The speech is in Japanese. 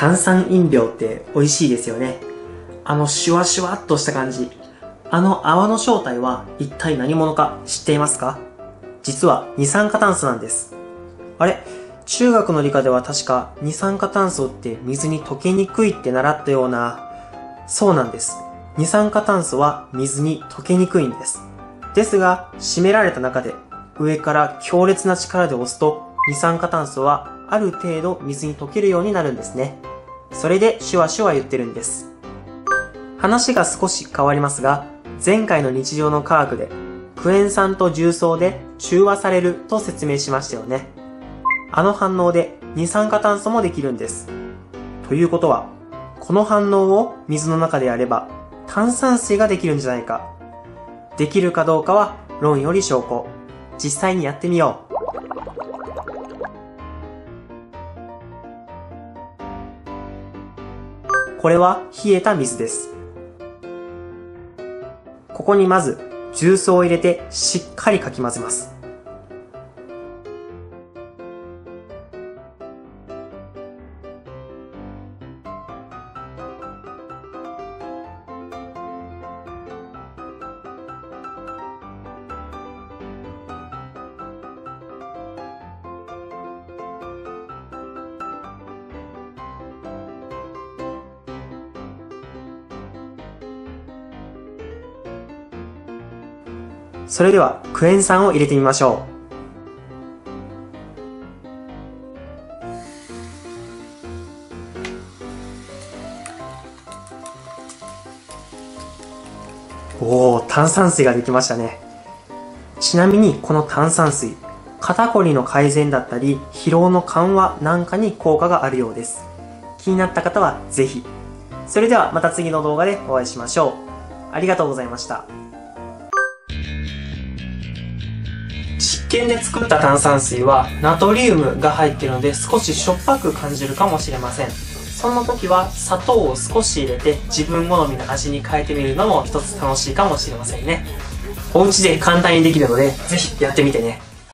炭酸飲料って美味しいですよね。あのシュワシュワっとした感じ。あの泡の正体は一体何者か知っていますか？実は二酸化炭素なんです。あれ？中学の理科では確か二酸化炭素って水に溶けにくいって習ったような。そうなんです。二酸化炭素は水に溶けにくいんです。ですが、締められた中で上から強烈な力で押すと二酸化炭素はある程度水に溶けるようになるんですね。それでシュワシュワ言ってるんです。話が少し変わりますが、前回の日常の科学でクエン酸と重曹で中和されると説明しましたよね。あの反応で二酸化炭素もできるんです。ということは、この反応を水の中でやれば炭酸水ができるんじゃないか。できるかどうかは論より証拠。実際にやってみよう。これは冷えた水です。ここにまず重曹を入れてしっかりかき混ぜます。それではクエン酸を入れてみましょう。おお、炭酸水ができましたね。ちなみにこの炭酸水、肩こりの改善だったり、疲労の緩和なんかに効果があるようです。気になった方はぜひ。それではまた次の動画でお会いしましょう。ありがとうございました。験で作った炭酸水はナトリウムが入っているので少ししょっぱく感じるかもしれません。そんな時は砂糖を少し入れて自分好みの味に変えてみるのも一つ楽しいかもしれませんね。お家で簡単にできるのでぜひやってみてね。